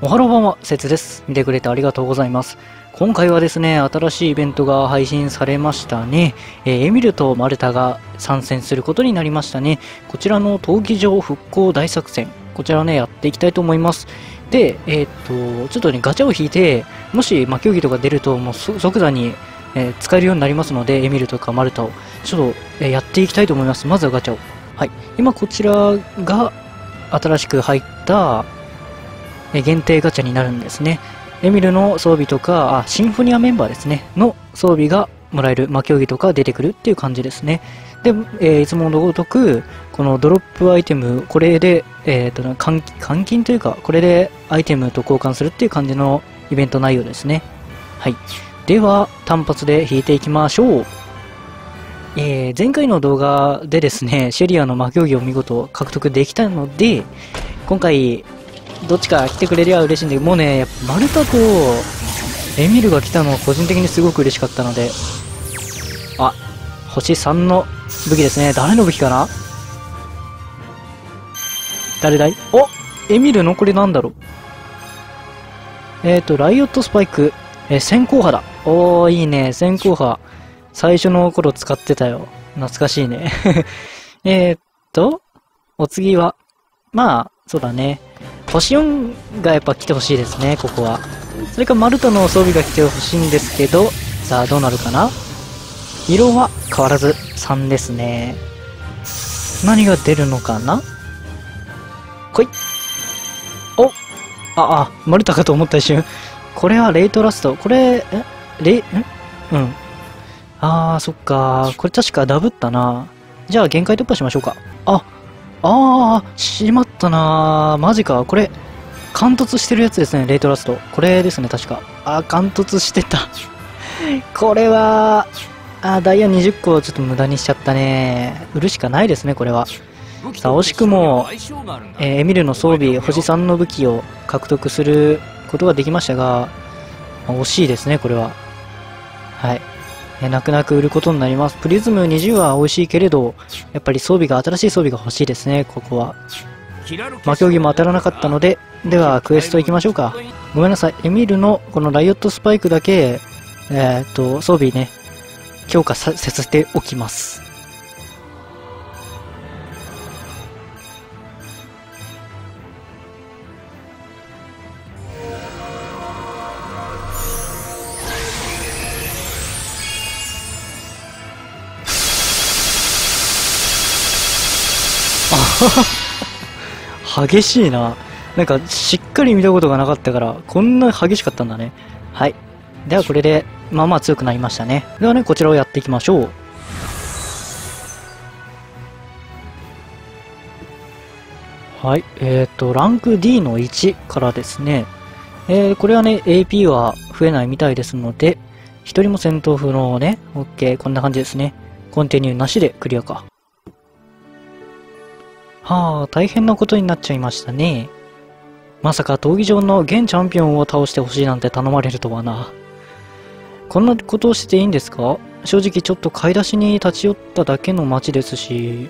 おはろばま、節です。見てくれてありがとうございます。今回はですね、新しいイベントが配信されましたね。えーエミルとマルタが参戦することになりましたね。こちらの闘技場復興大作戦、こちらをね、やっていきたいと思います。で、えーっと、ちょっとね、ガチャを引いて、もし、魔競技とか出ると、もう即座に、えー使えるようになりますので、エミルとかマルタを、ちょっと、えやっていきたいと思います。まずはガチャを。はい。今、こちらが、新しく入った、限定ガチャになるんですね。エミルの装備とか、あ、シンフォニアメンバーですね、の装備がもらえる、魔競技とか出てくるっていう感じですね。で、えーいつものごとく、このドロップアイテム、これで、えっ、と、換換金というか、これでアイテムと交換するっていう感じのイベント内容ですね。はい。では、単発で引いていきましょう。えー前回の動画でですね、シェリアの魔競技を見事獲得できたので、今回、どっちか来てくれりゃ嬉しいんで、もうね、やっぱマルタとエミルが来たのは個人的にすごく嬉しかったので、あ、星3の武器ですね。誰の武器かな？誰だい？おエミルのこれなんだろう？えっ、ー、と、ライオットスパイク、えー先行波だ。おー、いいね。先行波。最初の頃使ってたよ。懐かしいね。えっと、お次は、まあ、そうだね。星4がやっぱ来てほしいですね、ここは。それかマルタの装備が来てほしいんですけど、さあどうなるかな色は変わらず3ですね。何が出るのかな来いおあ、あ、マルタかと思った一瞬。これはレイトラスト。これ、えレイ、んうん。あー、そっか。これ確かダブったな。じゃあ限界突破しましょうか。あ、あー、しまったなー。マジか。これ、貫突してるやつですね、レイトラスト。これですね、確か。あー、貫突してた。これは、あ、ダイヤ20個ちょっと無駄にしちゃったね。売るしかないですね、これは。さあ惜しくもえーエミルの装備、星3の武器を獲得することができましたが、まあ惜しいですね、これは。はい。え泣く泣く売ることになります。プリズム20は美味しいけれど、やっぱり装備が、新しい装備が欲しいですね、ここは。魔競技も当たらなかったので、ではクエスト行きましょうか。ごめんなさい、エミールのこのライオットスパイクだけ、えーっと、装備ね、強化させておきます。激しいな。なんか、しっかり見たことがなかったから、こんな激しかったんだね。はい。では、これで、まあまあ強くなりましたね。ではね、こちらをやっていきましょう。はい。えっ、と、ランク D の1からですね。えー、これはね、AP は増えないみたいですので、一人も戦闘不能ね。OK。こんな感じですね。コンティニューなしでクリアか。はあ、大変なことになっちゃいましたね。まさか闘技場の現チャンピオンを倒してほしいなんて頼まれるとはな。こんなことをしていいんですか？正直ちょっと買い出しに立ち寄っただけの街ですし、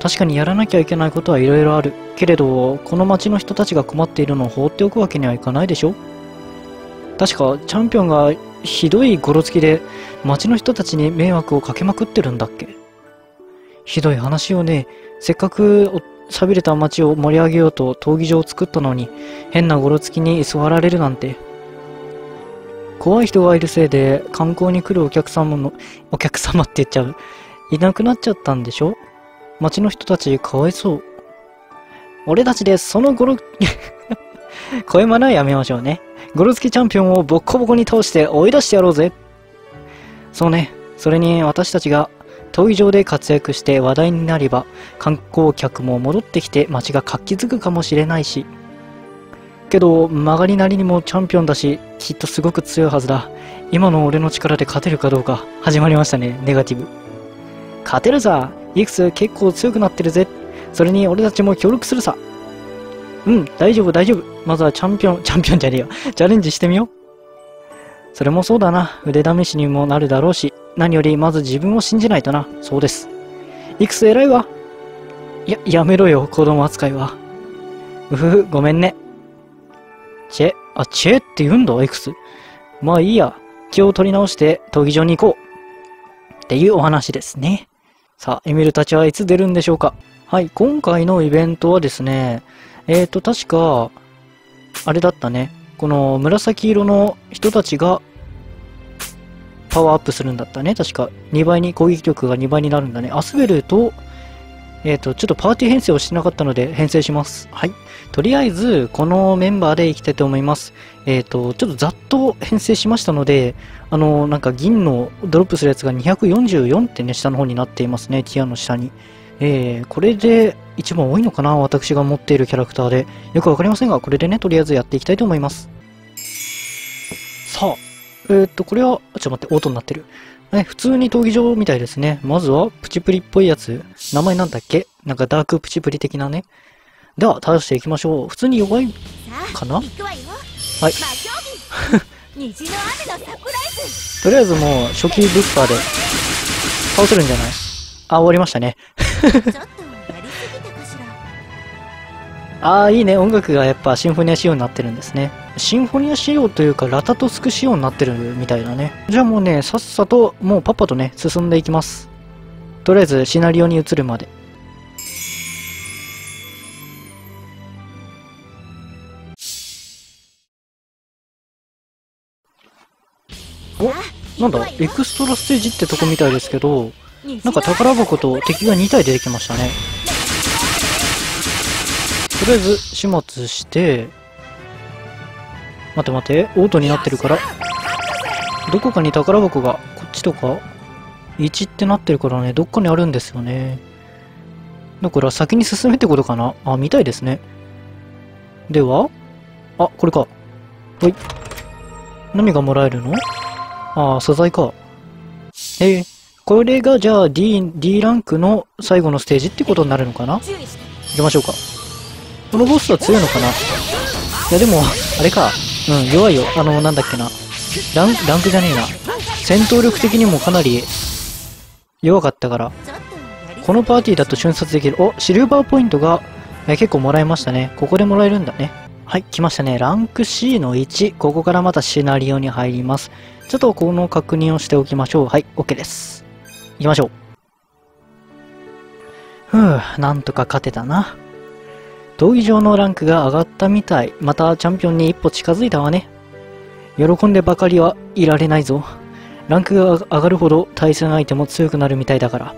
確かにやらなきゃいけないことはいろいろある。けれど、この街の人たちが困っているのを放っておくわけにはいかないでしょ？確か、チャンピオンがひどいゴロつきで、街の人たちに迷惑をかけまくってるんだっけ？ひどい話をね、せっかくお寂れた街を盛り上げようと闘技場を作ったのに、変なゴロつきに座られるなんて。怖い人がいるせいで観光に来るお客様の、お客様って言っちゃう。いなくなっちゃったんでしょ？街の人たちかわいそう。俺たちでそのゴロ、声真似はやめましょうね。ゴロつきチャンピオンをボッコボコに倒して追い出してやろうぜ。そうね。それに私たちが闘技場で活躍して話題になれば観光客も戻ってきて街が活気づくかもしれないし。けど曲がりなりにもチャンピオンだしきっとすごく強いはずだ。今の俺の力で勝てるかどうか始まりましたね、ネガティブ。勝てるさ。イクス結構強くなってるぜ。それに俺たちも協力するさ。うん、大丈夫大丈夫。まずはチャンピオン、チャンピオンじゃねえよ。チャレンジしてみよう。それもそうだな。腕試しにもなるだろうし、何よりまず自分を信じないとな。そうです。イクス偉いわ。や、やめろよ、子供扱いは。うふふ、ごめんね。チェ、あ、チェって言うんだ、X。まあいいや。気を取り直して闘技場に行こう。っていうお話ですね。さあ、エミルたちはいつ出るんでしょうかはい、今回のイベントはですね、えーと、確か、あれだったね。この紫色の人たちがパワーアップするんだったね。確か。2倍に、攻撃力が2倍になるんだね。アスベルと、えっ、ー、と、ちょっとパーティー編成をしてなかったので編成します。はい。とりあえず、このメンバーでいきたいと思います。えっ、ー、と、ちょっとざっと編成しましたので、あの、なんか銀のドロップするやつが244ってね、下の方になっていますね。ティアの下に。えー、これで一番多いのかな私が持っているキャラクターで。よくわかりませんが、これでね、とりあえずやっていきたいと思います。さあ、えー、っと、これは、ちょっと待って、オートになってる。ね、普通に闘技場みたいですね。まずは、プチプリっぽいやつ。名前なんだっけ？なんかダークプチプリ的なね。では、倒していきましょう。普通に弱いかな？はい。とりあえずもう、初期ブッパーで倒せるんじゃない？あ、終わりましたね。ああ、いいね。音楽がやっぱシンフォニア仕様になってるんですね。シンフォニア仕様というか、ラタトスク仕様になってるみたいだね。じゃあもうね、さっさと、もうパパとね、進んでいきます。とりあえず、シナリオに移るまで。おなんだエクストラステージってとこみたいですけど、なんか宝箱と敵が2体出てきましたね。とりあえず始末して、待て待て、オートになってるから、どこかに宝箱が、こっちとか、1ってなってるからね、どっかにあるんですよね。だから先に進めってことかな？あ、見たいですね。では、あ、これか。ほい。何がもらえるの？ああ、素材か。えー、これがじゃあ D、D ランクの最後のステージってことになるのかな？行きましょうか。このボスは強いのかな？いやでも、あれか。うん、弱いよ。あの、なんだっけな。ラン、ランクじゃねえな。戦闘力的にもかなり弱かったから。このパーティーだと瞬殺できる。お、シルバーポイントが、え結構もらえましたね。ここでもらえるんだね。はい、来ましたね。ランク C の1。ここからまたシナリオに入ります。ちょっとこの確認をしておきましょう。はい、OK です。行きましょう。ふぅ、なんとか勝てたな。闘技場のランクが上がったみたい。またチャンピオンに一歩近づいたわね。喜んでばかりはいられないぞ。ランクが上がるほど対戦相手も強くなるみたいだから。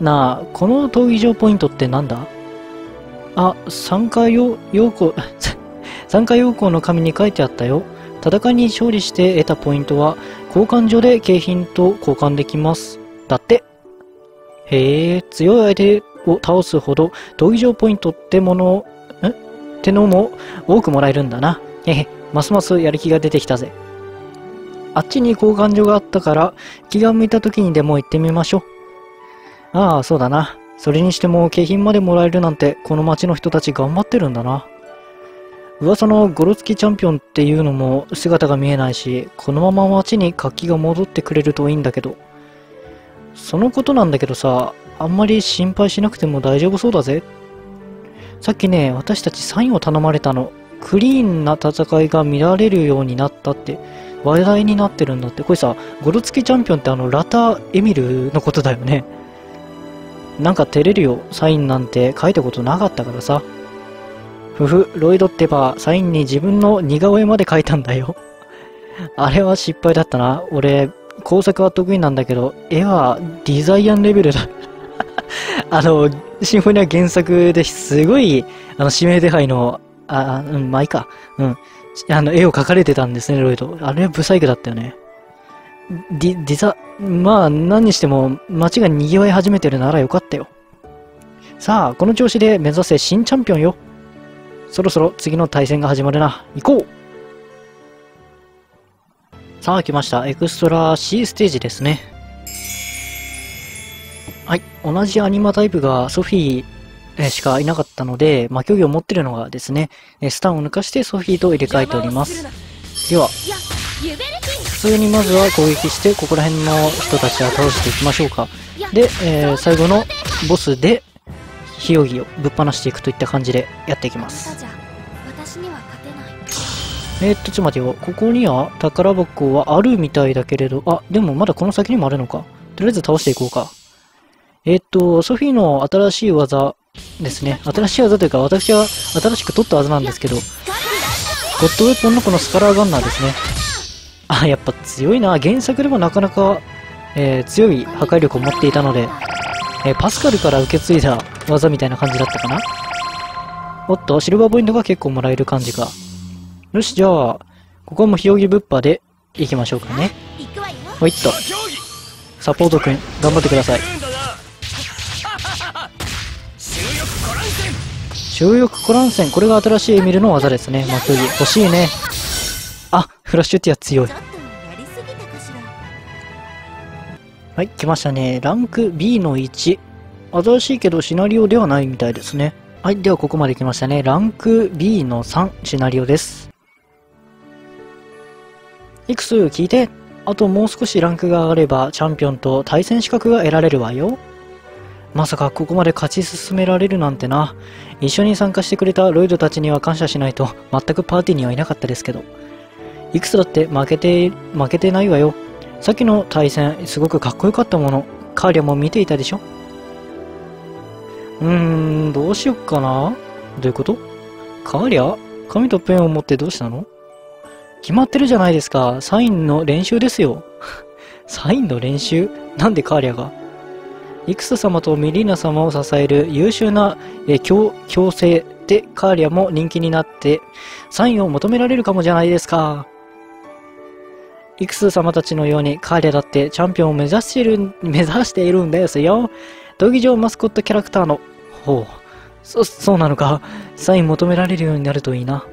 なあ、この闘技場ポイントってなんだ？あ、参加用、要項、参加要項の紙に書いてあったよ。戦いに勝利して得たポイントは、交換所で景品と交換できます。だって。へえ、強い相手を倒すほど、闘技場ポイントってもの、んってのも多くもらえるんだな。へへ、ますますやる気が出てきたぜ。あっちに交換所があったから、気が向いた時にでも行ってみましょう。ああ、そうだな。それにしても景品までもらえるなんて、この町の人たち頑張ってるんだな。噂のゴロツキチャンピオンっていうのも姿が見えないし、このまま街に活気が戻ってくれるといいんだけど。そのことなんだけどさ、あんまり心配しなくても大丈夫そうだぜ。さっきね、私たちサインを頼まれたの。クリーンな戦いが見られるようになったって話題になってるんだって。これさ、ゴロツキチャンピオンってあの、ラタ・エミルのことだよね。なんか照れるよ。サインなんて書いたことなかったからさ。ふふ、ロイドってば、サインに自分の似顔絵まで書いたんだよ。あれは失敗だったな。俺、工作は得意なんだけど、絵はデザイアンレベルだ。あの、シンフォニア原作ですごい、あの、指名手配の、あ、うん、まあいいか。うん。あの、絵を描かれてたんですね、ロイド。あれはブサイクだったよね。ディ、ディザ、まあ、何にしても、街が賑わい始めてるならよかったよ。さあ、この調子で目指せ新チャンピオンよ。そろそろ次の対戦が始まるな。行こうさあ来ました。エクストラ C ステージですね。はい。同じアニマタイプがソフィーしかいなかったので、まあ、競技を持ってるのがですね、スタンを抜かしてソフィーと入れ替えております。では、普通にまずは攻撃して、ここら辺の人たちは倒していきましょうか。で、えー、最後のボスで、ヒヨギをぶっ放していくといった感じでやっていきます。えー、っと、ちょっと待てよ。ここには宝箱はあるみたいだけれど、あ、でもまだこの先にもあるのか。とりあえず倒していこうか。えー、と、ソフィーの新しい技ですね。新しい技というか、私は新しく取った技なんですけど、ゴッドウェポンのこのスカラーガンナーですね。あ、やっぱ強いな。原作でもなかなか、えー、強い破壊力を持っていたので、えー、パスカルから受け継いだ技みたいな感じだったかな。おっと、シルバーポイントが結構もらえる感じか。よし、じゃあ、ここもひよぎぶっぱで行きましょうかね。ほいっと。サポートくん、頑張ってください。収翼コラン戦。これが新しいエミルの技ですね。まあ、競技。欲しいね。あ、フラッシュティア強い。はい、来ましたね。ランク B の1。新しいけどシナリオではないみたいですね。はい、ではここまで来ましたね。ランク B の3シナリオです。いくつ聞いて？あともう少しランクが上がればチャンピオンと対戦資格が得られるわよ。まさかここまで勝ち進められるなんてな。一緒に参加してくれたロイドたちには感謝しないと全くパーティーにはいなかったですけど。いくつだって負けて、負けてないわよ。さっきの対戦、すごくかっこよかったもの。カーリャも見ていたでしょうーん、どうしよっかなどういうこと？カーリャ？紙とペンを持ってどうしたの？決まってるじゃないですか。サインの練習ですよ。サインの練習？なんでカーリャが？イクス様とミリーナ様を支える優秀な、え強、制でカーリャも人気になって、サインを求められるかもじゃないですか。イクス様たちのようにカーリャだってチャンピオンを目指している、目指しているんですよ。闘技場マスコットキャラクターの、ほう。そ、そうなのか。サイン求められるようになるといいな。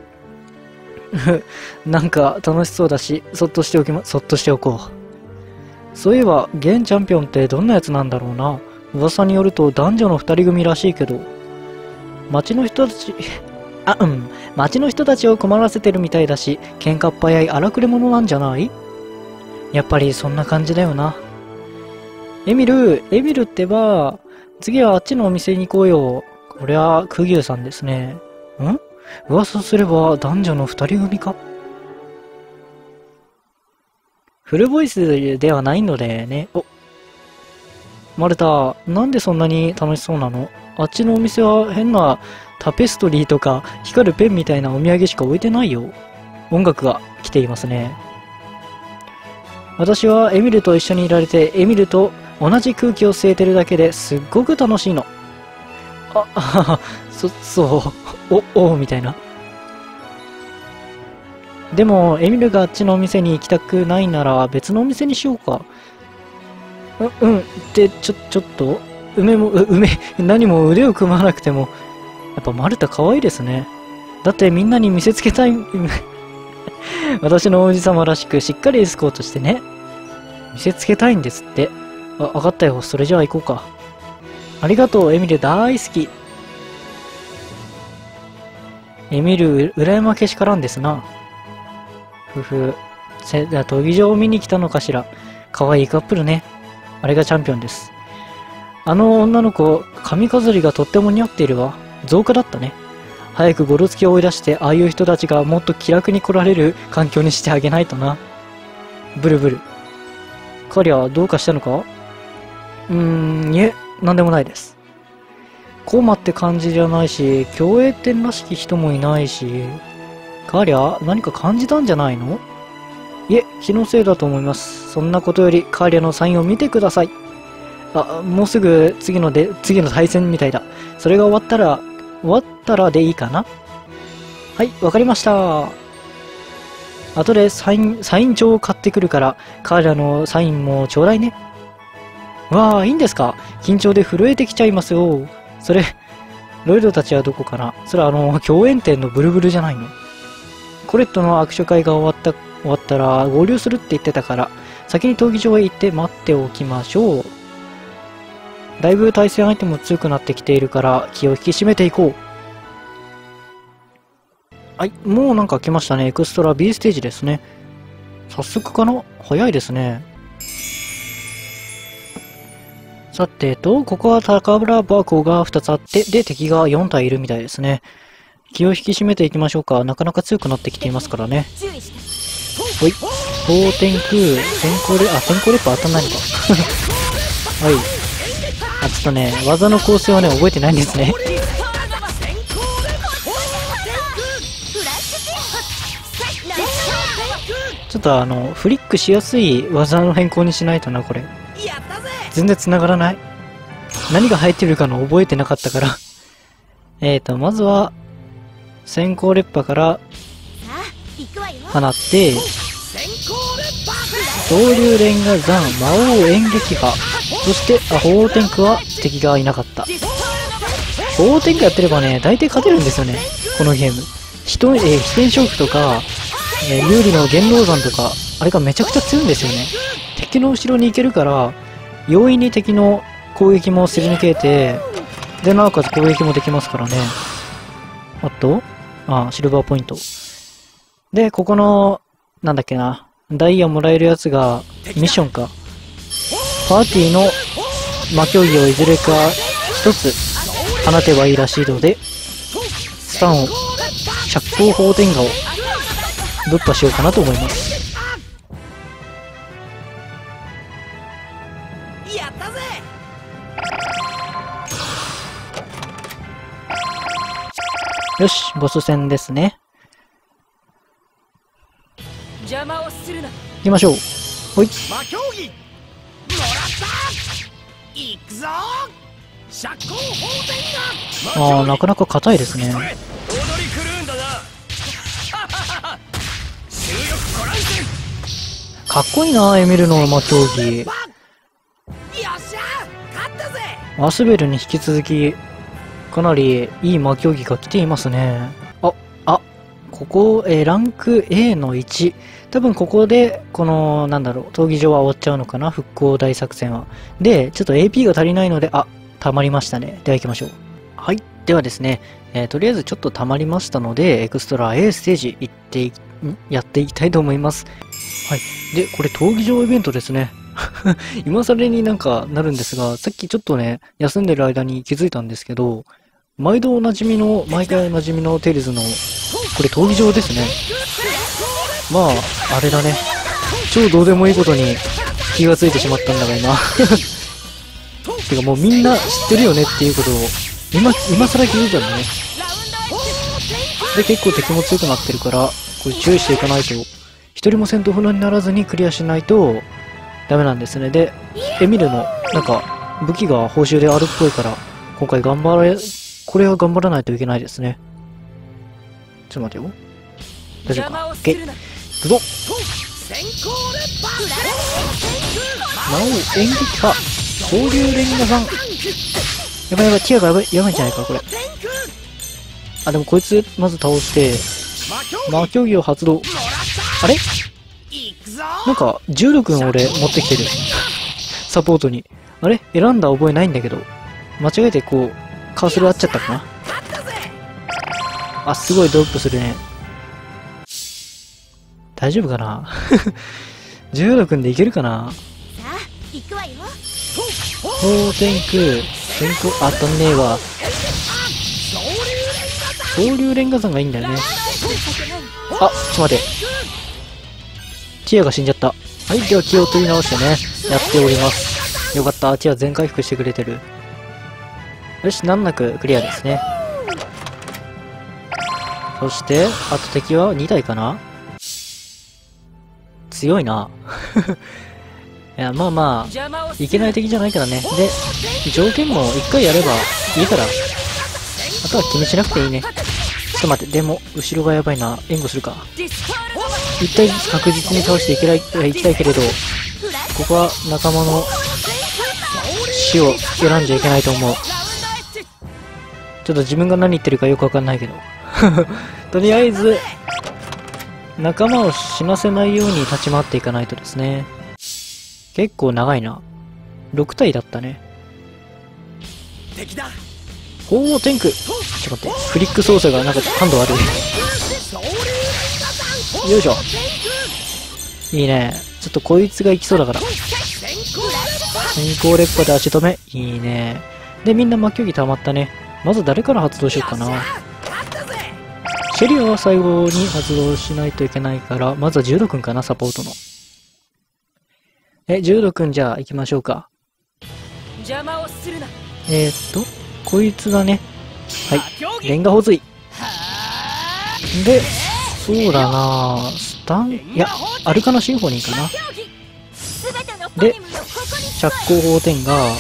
なんか楽しそうだし、そっとしておきま、そっとしておこう。そういえば、現チャンピオンってどんなやつなんだろうな。噂によると男女の二人組らしいけど。街の人たち、あ、うん。街の人たちを困らせてるみたいだし、喧嘩っ早い荒くれ者なんじゃない？やっぱりそんな感じだよな。エミル、エミルってば、次はあっちのお店に行こうよ。これは、クギュウさんですね。ん？噂すれば男女の二人組か？フルボイスではないのでね。お、マルタ、なんでそんなに楽しそうなの？あっちのお店は変なタペストリーとか光るペンみたいなお土産しか置いてないよ。音楽が来ていますね。私はエミルと一緒にいられて、エミルと同じ空気を吸えてるだけですっごく楽しいの。あ、あそ、そう、お、お、みたいな。でも、エミルがあっちのお店に行きたくないなら別のお店にしようか。う、うん。で、ちょ、ちょっと、梅も、梅、何も腕を組まなくても、やっぱマルタ可愛いですね。だってみんなに見せつけたい、私の王子様らしくしっかりエスコートしてね。見せつけたいんですって。あ、わかったよ。それじゃあ行こうか。ありがとう、エミル大好き。エミル、裏山けしからんですな。ふふ。せ、じゃあ、闘技場を見に来たのかしら。かわいカップルね。あれがチャンピオンです。あの女の子、髪飾りがとっても似合っているわ。増加だったね。早くゴロつきを追い出して、ああいう人たちがもっと気楽に来られる環境にしてあげないとな。ブルブル。カリア、どうかしたのか？うーん、いえ、なんでもないです。コーマって感じじゃないし、競泳店らしき人もいないし、カーリャ何か感じたんじゃないの？いえ、気のせいだと思います。そんなことより、カーリャのサインを見てください。あ、もうすぐ次ので、次の対戦みたいだ。それが終わったら、終わったらでいいかな？はい、わかりました。後でサイン、サイン帳を買ってくるから、カーリャのサインもちょうだいね。わあ、いいんですか？緊張で震えてきちゃいますよ。それ、ロイドたちはどこかな？それあの、共演店のブルブルじゃないの？コレットの握手会が終わった、終わったら合流するって言ってたから、先に闘技場へ行って待っておきましょう。だいぶ対戦相手も強くなってきているから気を引き締めていこう。はい、もうなんか来ましたね。エクストラ B ステージですね。早速かな？早いですね。さてと、ここは高ブラバーコーが2つあって、で、敵が4体いるみたいですね。気を引き締めていきましょうか。なかなか強くなってきていますからね。ほい。蒼天空、先行レ、あ、先行レッパー当たんないのか。はい。あ、ちょっとね、技の構成はね、覚えてないんですね。ちょっとあの、フリックしやすい技の変更にしないとな、これ。全然繋がらない。何が入ってるかの覚えてなかったから。えーと、まずは、先行烈波から放って、先行列波恐竜レンガ山、魔王演劇派。そして、あ、鳳凰天空は敵がいなかった。鳳凰天空やってればね、大体勝てるんですよね。このゲーム。人、えー、飛天勝負とか、えー、有利の元老山とか、あれがめちゃくちゃ強いんですよね。敵の後ろに行けるから、容易に敵の攻撃もすり抜けて、で、なおかつ攻撃もできますからね。あと、あ、シルバーポイント。で、ここの、なんだっけな、ダイヤもらえるやつが、ミッションか。パーティーの魔競技をいずれか一つ放てばいいらしいので、スタンを、釈光法天下をぶっ破しようかなと思います。よし、ボス戦ですね。邪魔をするな。行きましょう。ほい。魔競技。もらった。行くぞ。釈光法天あー、なかなか硬いですね。踊り狂うんだな。収力コラン戦かっこいいな、エミルの魔競技。よっしゃ。勝ったぜ。アスベルに引き続き、かなりいい魔競技が来ていますね。あ、あ、ここ、えーランク A の1。多分ここで、この、なんだろう、闘技場は終わっちゃうのかな？復興大作戦は。で、ちょっと AP が足りないので、あ、溜まりましたね。では行きましょう。はい。ではですね、えーとりあえずちょっと溜まりましたので、エクストラ A ステージ行ってい、やっていきたいと思います。はい。で、これ闘技場イベントですね。今更になんかなるんですが、さっきちょっとね、休んでる間に気づいたんですけど、毎度おなじみの、毎回おなじみのテイルズの、これ闘技場ですね。まあ、あれだね。超どうでもいいことに気がついてしまったんだが今。てかもうみんな知ってるよねっていうことを、今、今更気づいたんね。で、結構敵も強くなってるから、これ注意していかないと、一人も戦闘不能にならずにクリアしないと、ダメなんですね。で、エミルの、なんか、武器が報酬であるっぽいから、今回頑張れ、これは頑張らないといけないですね。ちょっと待てよ。大丈夫か ?OK。るな行くぞ先行列波魔王演劇派恐竜レンガさんやばいやばい、ティアがやばい、やばいんじゃないか、これ。あ、でもこいつ、まず倒して、魔競技を発動。あれ？なんか、重力俺持ってきてる。サポートに。あれ？選んだ覚えないんだけど。間違えてこう、カーソル合っちゃったかな？あ、すごいドロップするね。大丈夫かな？重力でいけるかな？さあ行くわよ蒼天空、先行、あ、当たんねえわ。恐竜レンガ山がいいんだよね。あ、ちょっと待って。ティアが死んじゃった。はい、では気を取り直してね、やっております。よかった、ティア全回復してくれてる。よし、難なくクリアですね。そして、あと敵は2体かな？強いな。いや、まあまあ、いけない敵じゃないからね。で、条件も1回やればいいから、あとは気にしなくていいね。ちょっと待って、でも、後ろがやばいな。援護するか。ディスパールド一体確実に倒していけない、いきたいけれど、ここは仲間の死を選んじゃいけないと思う。っと自分が何言ってるかよくわかんないけど。とりあえず、仲間を死なせないように立ち回っていかないとですね。結構長いな。6体だったね。敵だ鳳凰天空ちょっと待って。フリック操作がなんか感度悪い。よいしょ。いいね。ちょっとこいつが行きそうだから。先行列波先行烈波で足止め。いいね。で、みんな魔球技溜まったね。まず誰から発動しようかな？勝ったぜチェリアは最後に発動しないといけないから、まずはジュード君かな、サポートの。え、ジュード君じゃあ行きましょうか。邪魔をするなえー、っと、こいつだね。はい。レンガ補水。はで、そうだなスタン、いや、アルカナシンフォニーかな。で着工法天が、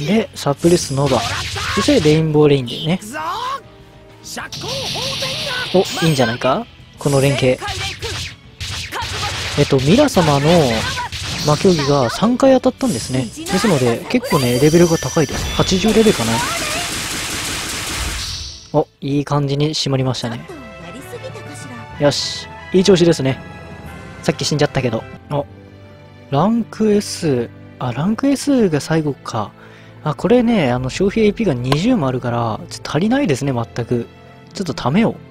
で、サプレスノバ。そしてレインボーレインでねお、いいんじゃないか？この連携。えっと、ミラ様の魔競技が3回当たったんですね。ですので、結構ね、レベルが高いです。80レベルかな。お、いい感じに締まりましたね。よし。いい調子ですね。さっき死んじゃったけど。お、ランク S。あ、ランク S が最後か。あ、これね、あの、消費 AP が20もあるから、ちょっと足りないですね、全く。ちょっとためよう。